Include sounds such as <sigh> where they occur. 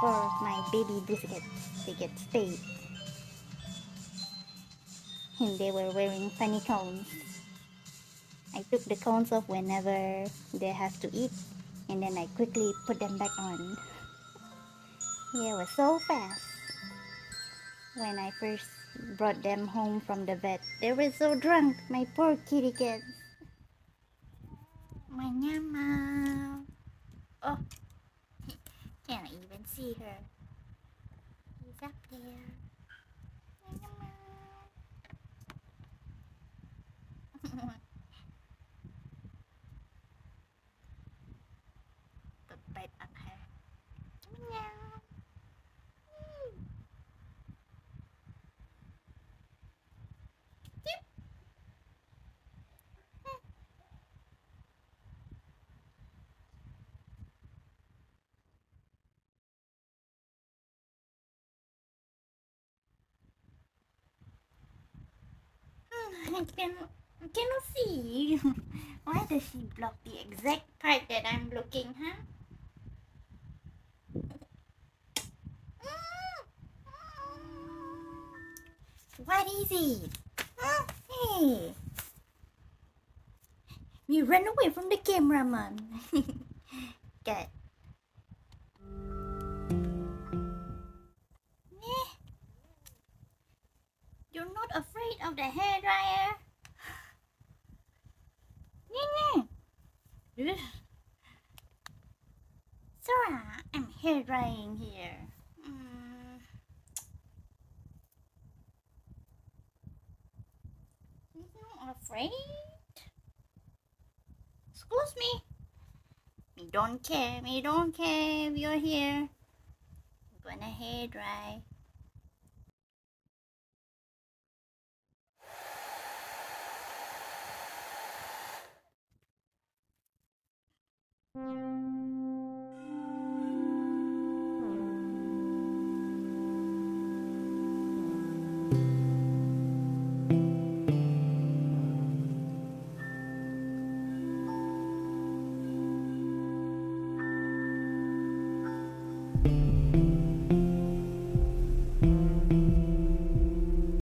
for my baby biscuits. They get spayed. And they were wearing funny cones. I took the cones off whenever they have to eat and then I quickly put them back on. yeah, it was so fast. When I first brought them home from the vet, they were so drunk, my poor kitty cats. My nyama. Oh, see her. He's up there. My nyama. Put bite on her. Meow. Mm. Yep. Hmm, I can cannot see. <laughs> Why does she block the exact part that I'm looking, huh? What is it? Hey. You run away from the cameraman. <laughs> Good. You're not of the hair dryer? Sora, I'm hair drying here. Mm. Afraid. Excuse me. We don't care. We don't care if you're here. I'm gonna hair dry.